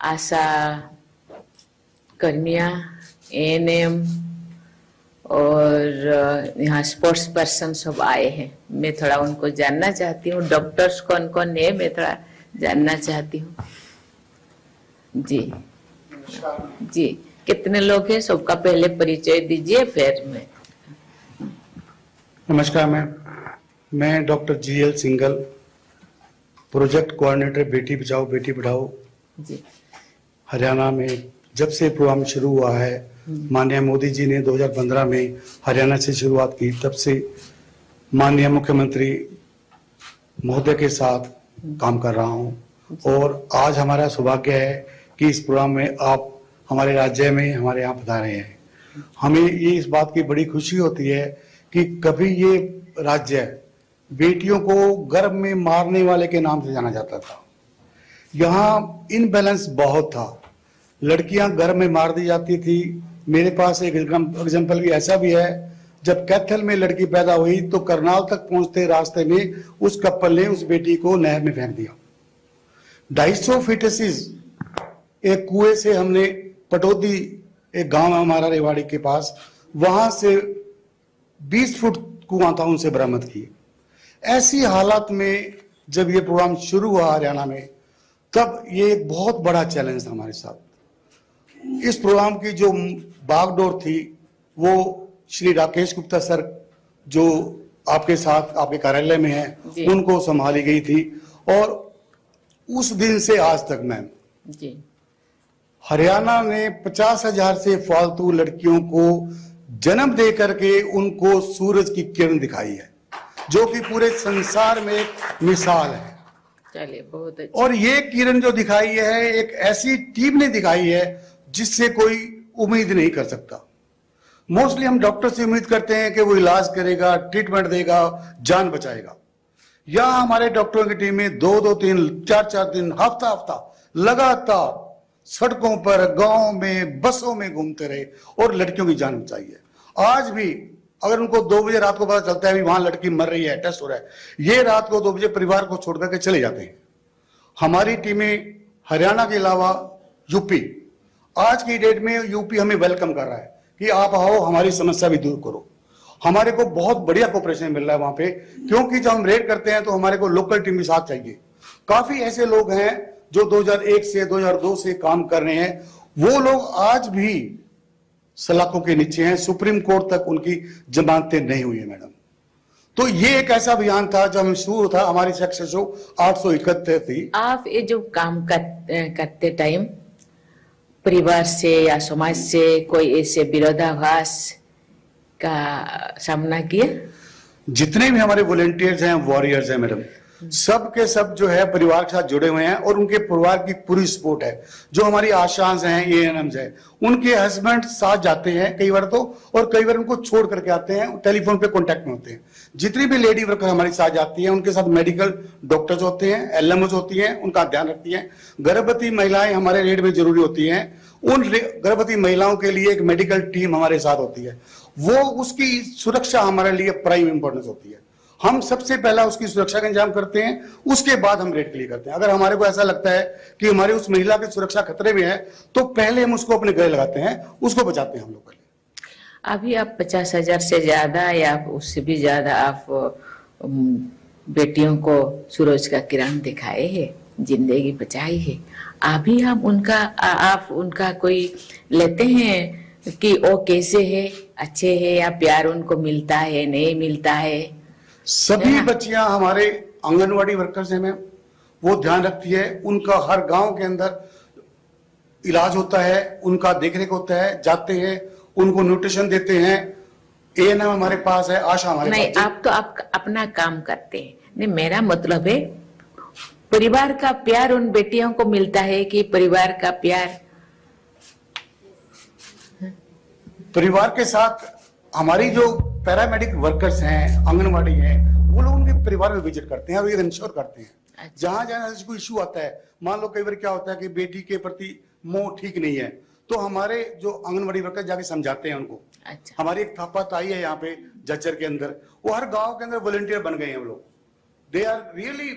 आशा कर्मिया ANM और यहाँ sports person सब आए हैं। मैं थोड़ा उनको जानना चाहती हूँ। डॉक्टर्स कौन कौन है मैं थोड़ा जानना चाहती हूँ। जी। जी। कितने लोग हैं? सबका पहले परिचय दीजिए फिर मैं। नमस्कार मैम मैं doctor G L Singal project coordinator बेटी बचाओ बेटी पढ़ाओ। जी। हरियाणा में जब से प्रोग्राम शुरू हुआ है माननीय मोदी जी ने 2015 में हरियाणा से शुरुआत की तब से माननीय मुख्यमंत्री महोदय के साथ काम कर रहा हूँ। और आज हमारा सौभाग्य है कि इस प्रोग्राम में आप हमारे राज्य में हमारे यहाँ बता रहे हैं हमें ये इस बात की बड़ी खुशी होती है कि कभी ये राज्य बेटियों को गर्भ में मारने वाले के नाम से जाना जाता था। यहाँ इनबैलेंस बहुत था। लड़कियाँ घर में मार दी जाती थी। मेरे पास एक एग्ज़ाम्पल भी ऐसा भी है, जब कैथल में लड़की पैदा हुई तो करनाल तक पहुँचते रास्ते में उस कपल ने उस बेटी को नहर में फेंक दिया। ढाई सौ फिटसिस एक कुएँ से हमने पटौदी, एक गाँव है हमारा रेवाड़ी के पास, वहाँ से 20 फुट कुआँ था, उनसे बरामद किए। ऐसी हालात में जब ये प्रोग्राम शुरू हुआ हरियाणा में तब ये एक बहुत बड़ा चैलेंज था हमारे साथ। इस प्रोग्राम की जो बागडोर थी वो श्री राकेश गुप्ता सर जो आपके साथ आपके कार्यालय में। है उनको संभाली गई थी। और उस दिन से आज तक मैम हरियाणा ने पचास हज़ार से फालतू लड़कियों को जन्म दे करके उनको सूरज की किरण दिखाई है जो कि पूरे संसार में एक मिसाल है। चलिए, बहुत अच्छा और ये किरण जो दिखाई है, एक ऐसी टीम ने दिखाई है जिससे कोई उम्मीद नहीं कर सकता। मोस्टली हम डॉक्टर से उम्मीद करते हैं कि वो इलाज करेगा ट्रीटमेंट देगा, जान बचाएगा। यहाँ हमारे डॉक्टरों की टीम में दो दो, तीन, चार चार दिन, हफ़्ता हफ़्ता लगातार सड़कों पर, गाँव में, बसों में घूमते रहे और लड़कियों की जान बचाई है। आज भी अगर उनको दो बजे रात को पता चलता है भी वहाँ लड़की मर रही है, टेस्ट हो रहा है, ये रात को दो बजे परिवार को छोड़ करके चले जाते हैं। हमारी टीमें हरियाणा के अलावा यूपी, आज की डेट में यूपी हमें वेलकम कर रहा है कि आप आओ, हमारी समस्या भी दूर करो। हमारे को बहुत बढ़िया कोऑपरेशन मिल रहा है वहाँ पे, क्योंकि जब हम रेड करते हैं तो हमारे को लोकल टीम भी साथ चाहिए। काफ़ी ऐसे लोग हैं जो 2001 से 2002 से काम कर रहे हैं, वो लोग आज भी सलाखों के नीचे हैं सुप्रीम कोर्ट तक उनकी जमानतें नहीं हुई है मैडम। तो ये एक ऐसा अभियान था जब हम शुरू था हमारी सक्सेस हो आठ सौ इकहत्तर थी। आप ये जो काम कर, करते टाइम परिवार से या समाज से कोई ऐसे विरोधाभास का सामना किया? जितने भी हमारे वॉलेंटियर्स हैं वॉरियर्स हैं मैडम सब के सब जो है परिवार के साथ जुड़े हुए हैं और उनके परिवार की पूरी सपोर्ट है। जो हमारी आशांश हैं ए एन हैं, उनके हस्बैंड साथ जाते हैं कई बार तो और कई बार उनको छोड़ करके आते हैं टेलीफोन पे कॉन्टेक्ट में होते हैं। जितनी भी लेडी वर्कर हमारे साथ जाती है, उनके साथ मेडिकल डॉक्टर्स होते हैं एल होती हैं, उनका ध्यान रखती हैं। गर्भवती महिलाएँ हमारे रेड में ज़रूरी होती हैं। उन गर्भवती महिलाओं के लिए एक मेडिकल टीम हमारे साथ होती है। वो उसकी सुरक्षा हमारे लिए प्राइम इंपॉर्टेंस होती है। हम सबसे पहला उसकी सुरक्षा का इंतज़ाम करते हैं, उसके बाद हम रेड के लिए करते हैं। अगर हमारे को ऐसा लगता है कि हमारी उस महिला की सुरक्षा खतरे में है तो पहले हम उसको अपने गले लगाते हैं, उसको बचाते हैं हम लोग पहले। अभी आप पचास हज़ार से ज़्यादा या उससे भी ज़्यादा आप बेटियों को सूरज का किरण दिखाए है, ज़िंदगी बचाई है। अभी हम उनका आप उनका कोई लेते हैं कि वो कैसे है, अच्छे है या प्यार उनको मिलता है, नहीं मिलता है? सभी बच्चियाँ हमारे आंगनवाड़ी वर्कर्स हैं मैम। वो ध्यान रखती है उनका हर गाँव के अंदर इलाज होता है उनका देखरेख होता है जाते हैं उनको न्यूट्रिशन देते हैं। एएनएम हमारे पास है आशा हमारे नहीं पास। आप तो आप अपना काम करते हैं। नहीं मेरा मतलब है परिवार का प्यार उन बेटियों को मिलता है कि परिवार का प्यार। परिवार के साथ हमारी जो पैरामेडिक वर्कर्स हैं आंगनबाड़ी हैं वो लोग उनके परिवार में विज़िट करते हैं और ये इंश्योर करते हैं। अच्छा। जहाँ जहाँ ऐसा कोई इशू आता है मान लो कई बार क्या होता है कि बेटी के प्रति मोह ठीक नहीं है तो हमारे जो आंगनबाड़ी वर्कर जाके समझाते हैं उनको। अच्छा। हमारी एक थापा ताई है यहाँ पे जच्चर के अंदर वो हर गाँव के अंदर वॉलेंटियर बन गए हैं हम लोग। They are really